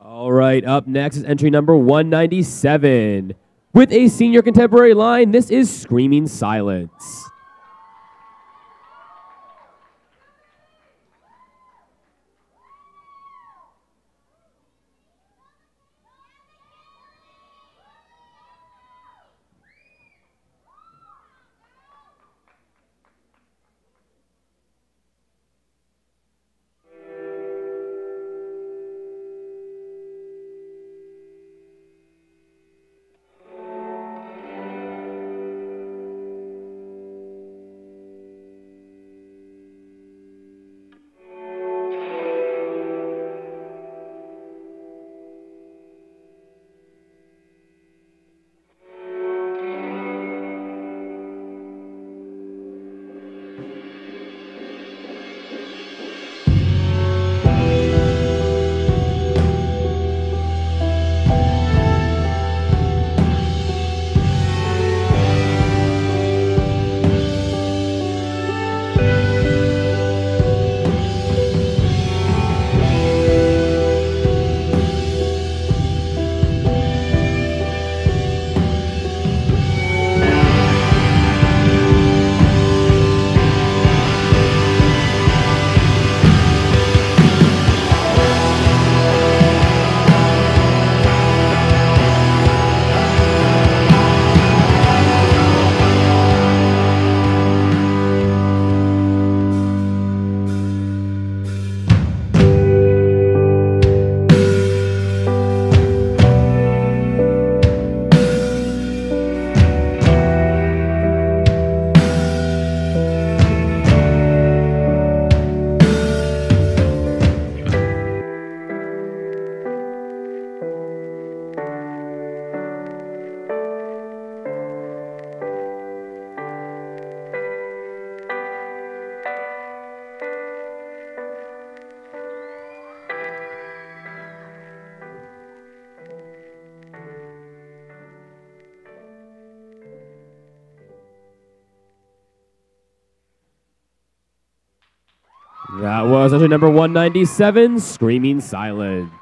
All right, up next is entry number 197. With a senior contemporary line, this is Screaming Silence. That was entry number 197, Screaming Silence.